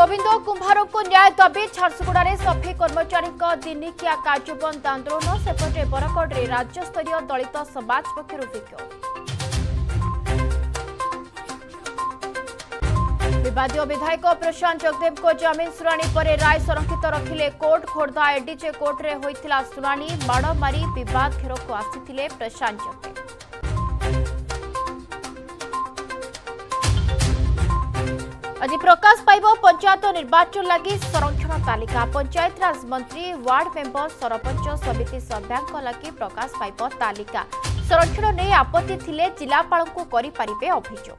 गोविंद कुंभार को न्याय दबी झारसुगुडे में सफे कर्मचारी दिनिकिया कार्य बंद आंदोलन सेपटे बरगड़े राज्यस्तर दलित समाज पक्ष विज्ञप्ति बदय विधायक प्रशांत जगदेव को जमीन शुणी पर राय संरक्षित रखिले कोर्ट खोर्धा एडीजे कोर्टे होता शुणी माड़ मारी बद घेर को आसी प्रशांत जगदेव ଆଜି ପ୍ରକାଶ ପାଇବ ପଞ୍ଚାୟତ ନିର୍ବାଚନ ଲାଗି ସଂରକ୍ଷଣ ତାଲିକା ପଞ୍ଚାୟତରାଜ ମନ୍ତ୍ରୀ ୱାର୍ଡ ମେମ୍ବର ସରପଞ୍ଚ ସମିତି ସଭ୍ୟାଙ୍କ ଲାଗି ପ୍ରକାଶ ପାଇବ ତାଲିକା ସଂରକ୍ଷଣ ନେଇ ଆପତ୍ତି ଥିଲେ ଜିଲ୍ଲାପାଳଙ୍କୁ କରିପାରିବେ ଅଭିଯୋଗ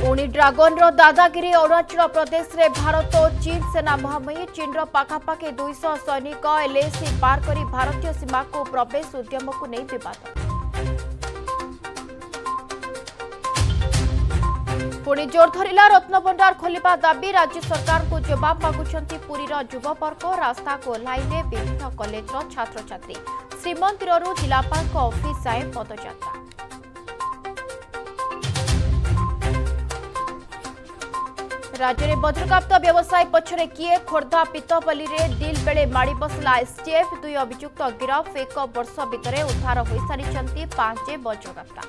ପୁଣି ଡ୍ରାଗନର ଦାଦାଗିରି ଅରୁଣାଚଳ ପ୍ରଦେଶରେ ଭାରତ ଓ ଚୀନ ସେନା ମୁହାଁମୁହିଁ ଚୀନର ପାଖାପାଖି ଦୁଇଶହ ସୈନିକ ଏଲ୍ଏସି ପାର କରି ଭାରତୀୟ ସୀମାକୁ ପ୍ରବେଶ ଉଦ୍ୟମକୁ ନେଇ ବିବାଦ ପୁଣି ଜୋର ଧରିଲା ରତ୍ନଭଣ୍ଡାର ଖୋଲିବା ଦାବି ରାଜ୍ୟ ସରକାରଙ୍କୁ ଜବାବ ମାଗୁଛନ୍ତି ପୁରୀର ଯୁବବର୍ଗ ରାସ୍ତାକୁ ଓହ୍ଲାଇଲେ ବିଭିନ୍ନ କଲେଜର ଛାତ୍ରଛାତ୍ରୀ ଶ୍ରୀମନ୍ଦିରରୁ ଜିଲ୍ଲାପାଳଙ୍କ ଅଫିସ୍ ଯାଏ ପଦଯାତ୍ରା ରାଜ୍ୟରେ ବଜ୍ରକାପ୍ତ ବ୍ୟବସାୟୀ ପଛରେ କିଏ ଖୋର୍ଦ୍ଧା ପିତପଲ୍ଲୀରେ ଡିଲ୍ ବେଳେ ମାଡ଼ି ବସିଲା ଏସ୍ଟିଏଫ୍ ଦୁଇ ଅଭିଯୁକ୍ତ ଗିରଫ ଏକ ବର୍ଷ ଭିତରେ ଉଦ୍ଧାର ହୋଇସାରିଛନ୍ତି ପାଞ୍ଚ ବଜ୍ରକାପ୍ତା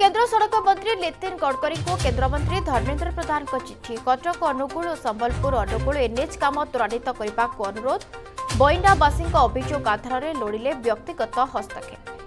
केन्द्र सडक मन्त्री नीतिन गडकरीको केन्द्रमन्त्री धर्मेन्द्र प्रधानको चिठी कटक अनुकुल सम्बलपुर अनुगुल एनएच काम त्वान्वित गर्न अनुरोध बैन्दावासीको अभियोग आधारले लोडिने व्यक्तिगत हस्तक्षेप